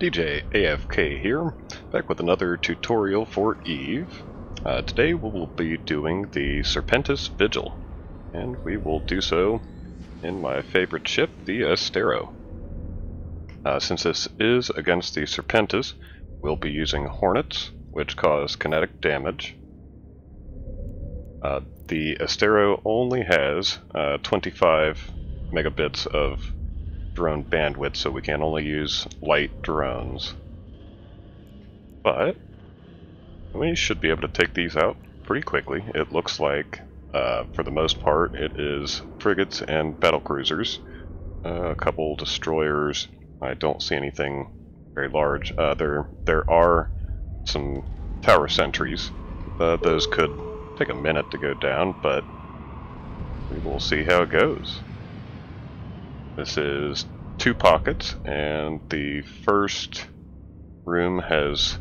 DJ AFK here, back with another tutorial for Eve. Uh, today we will be doing the Serpentis Vigil, and we will do so in my favorite ship, the Astero. Uh, since this is against the Serpentis, we'll be using Hornets, which cause kinetic damage. Uh, the Astero only has uh, 25 megabits of drone bandwidth, so we can only use light drones. But we should be able to take these out pretty quickly. It looks like, uh, for the most part, it is frigates and battle cruisers, uh, a couple destroyers. I don't see anything very large. Uh, there, there are some tower sentries. Uh, those could take a minute to go down, but we will see how it goes. This is two pockets, and the first room has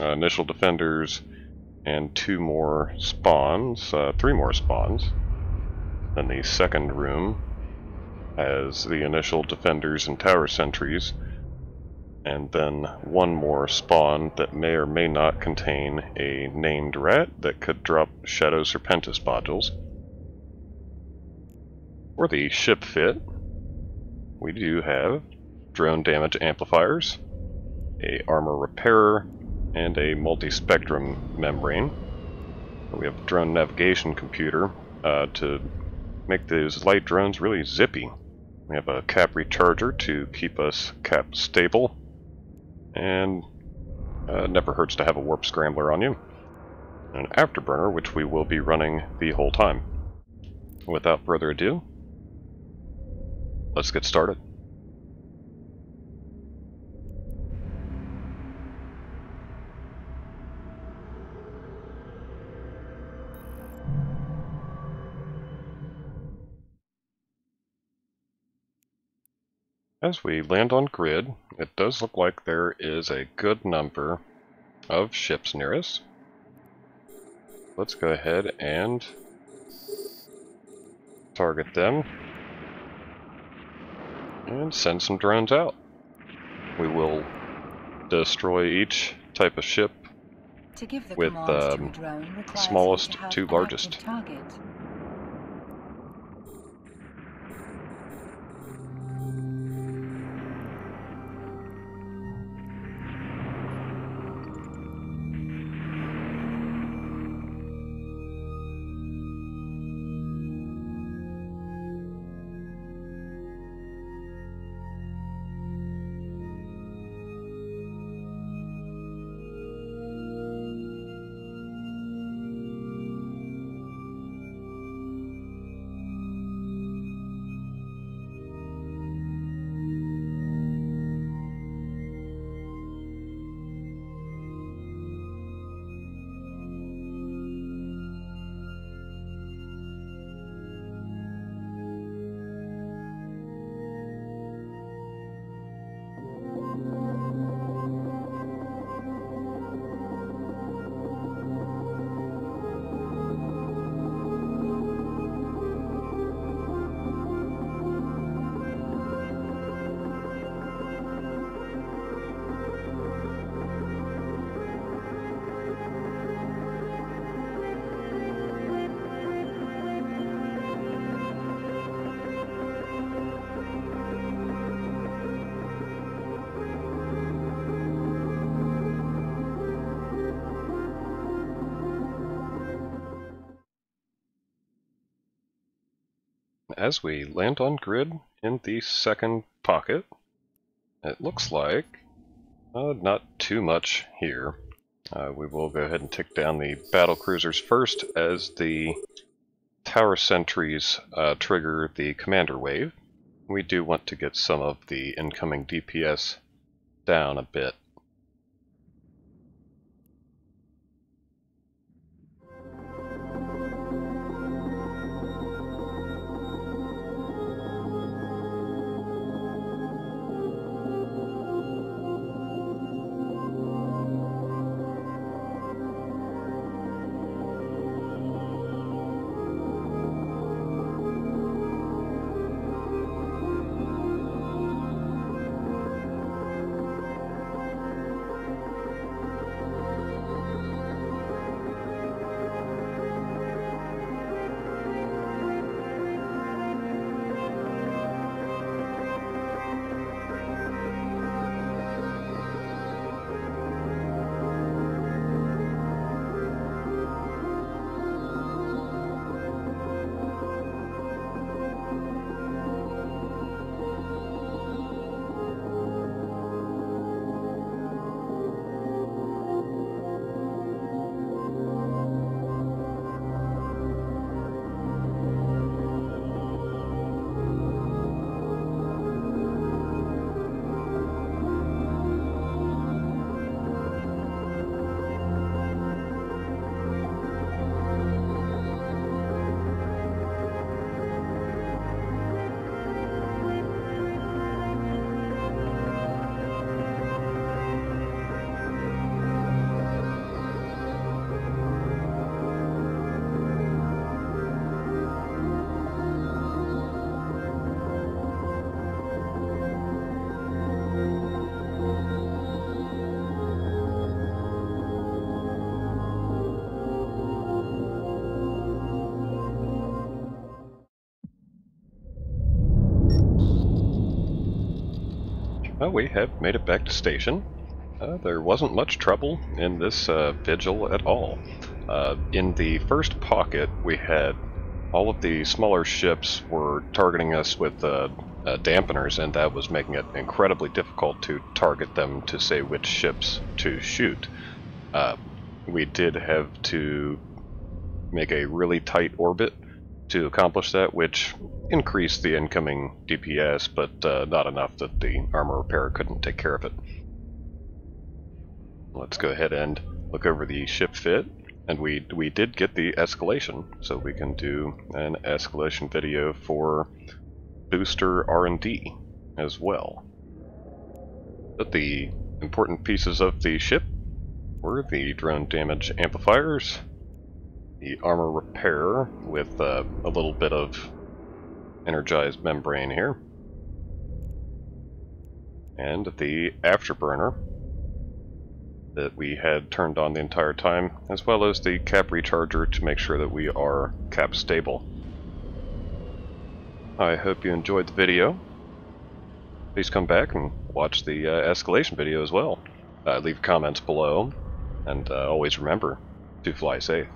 uh, initial defenders and two more spawns, uh, three more spawns. Then the second room has the initial defenders and tower sentries, and then one more spawn that may or may not contain a named rat that could drop Shadow Serpentis modules. For the ship fit, we do have drone damage amplifiers, a armor repairer, and a multi-spectrum membrane. We have a drone navigation computer uh, to make those light drones really zippy. We have a cap recharger to keep us cap stable, and uh, never hurts to have a warp scrambler on you. An afterburner, which we will be running the whole time. Without further ado, let's get started. As we land on grid, it does look like there is a good number of ships near us. Let's go ahead and target them and send some drones out. We will destroy each type of ship with um, smallest to largest. Target. As we land on grid in the second pocket, it looks like uh, not too much here. Uh, we will go ahead and take down the battle cruisers first as the tower sentries uh, trigger the commander wave. We do want to get some of the incoming DPS down a bit. Well, we have made it back to station. Uh, there wasn't much trouble in this uh, vigil at all. Uh, in the first pocket, we had all of the smaller ships were targeting us with uh, uh, dampeners, and that was making it incredibly difficult to target them to say which ships to shoot. Uh, we did have to make a really tight orbit to accomplish that, which increased the incoming DPS, but uh, not enough that the armor repair couldn't take care of it. Let's go ahead and look over the ship fit, and we we did get the escalation, so we can do an escalation video for booster R&D as well. But the important pieces of the ship were the drone damage amplifiers, the armor repair with uh, a little bit of energized membrane here, and the afterburner that we had turned on the entire time, as well as the cap recharger to make sure that we are cap stable. I hope you enjoyed the video. Please come back and watch the uh, escalation video as well. Uh, leave comments below, and uh, always remember to fly safe.